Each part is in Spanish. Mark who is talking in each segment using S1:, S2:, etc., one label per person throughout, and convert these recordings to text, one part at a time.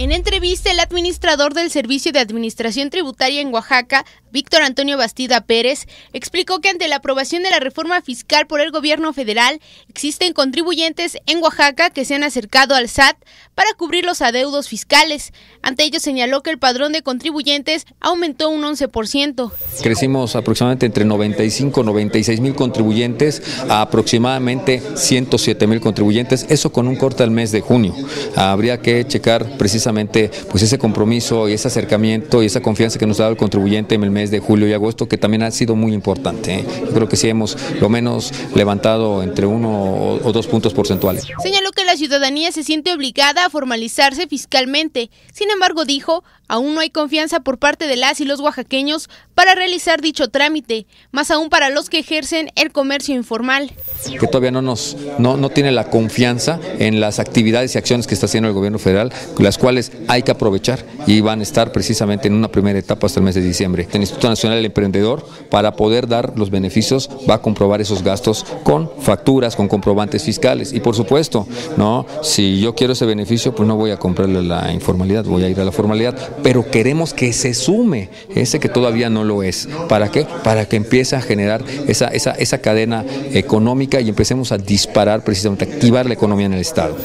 S1: En entrevista, el administrador del Servicio de Administración Tributaria en Oaxaca, Víctor Antonio Bastida Pérez, explicó que ante la aprobación de la reforma fiscal por el gobierno federal, existen contribuyentes en Oaxaca que se han acercado al SAT para cubrir los adeudos fiscales. Ante ello señaló que el padrón de contribuyentes aumentó un 11%.
S2: Crecimos aproximadamente entre 95 y 96 mil contribuyentes a aproximadamente 107 mil contribuyentes, eso con un corte al mes de junio. Habría que checar precisamente pues ese compromiso y ese acercamiento y esa confianza que nos ha dado el contribuyente en el mes de julio y agosto, que también ha sido muy importante. ¿eh? Yo creo que sí hemos lo menos levantado entre uno o dos puntos porcentuales.
S1: Señaló que la ciudadanía se siente obligada a formalizarse fiscalmente. Sin embargo, dijo, aún no hay confianza por parte de las y los oaxaqueños para realizar dicho trámite, más aún para los que ejercen el comercio informal.
S2: Que todavía no nos no, no tiene la confianza en las actividades y acciones que está haciendo el gobierno federal, las cuales hay que aprovechar y van a estar precisamente en una primera etapa hasta el mes de diciembre. El Instituto Nacional del Emprendedor, para poder dar los beneficios, va a comprobar esos gastos con facturas, con comprobantes fiscales. Y por supuesto, no, si yo quiero ese beneficio, pues no voy a comprarle la informalidad, voy a ir a la formalidad. Pero queremos que se sume ese que todavía no lo es. ¿Para qué? Para que empiece a generar esa, esa, esa cadena económica y empecemos a disparar precisamente, a activar la economía en el Estado.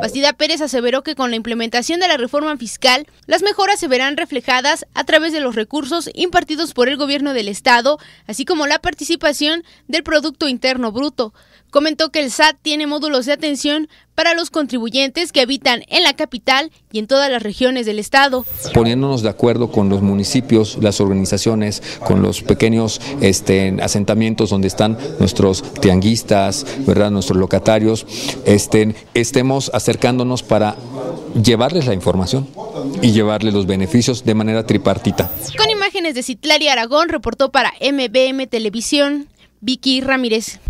S1: Bastida Pérez aseveró que con la implementación de la reforma fiscal, las mejoras se verán reflejadas a través de los recursos impartidos por el gobierno del Estado, así como la participación del Producto Interno Bruto. Comentó que el SAT tiene módulos de atención para los contribuyentes que habitan en la capital y en todas las regiones del estado.
S2: Poniéndonos de acuerdo con los municipios, las organizaciones, con los pequeños este, asentamientos donde están nuestros tianguistas, ¿verdad? nuestros locatarios, este, estemos acercándonos para llevarles la información y llevarles los beneficios de manera tripartita.
S1: Con imágenes de Citlari Aragón, reportó para MBM Televisión, Vicky Ramírez.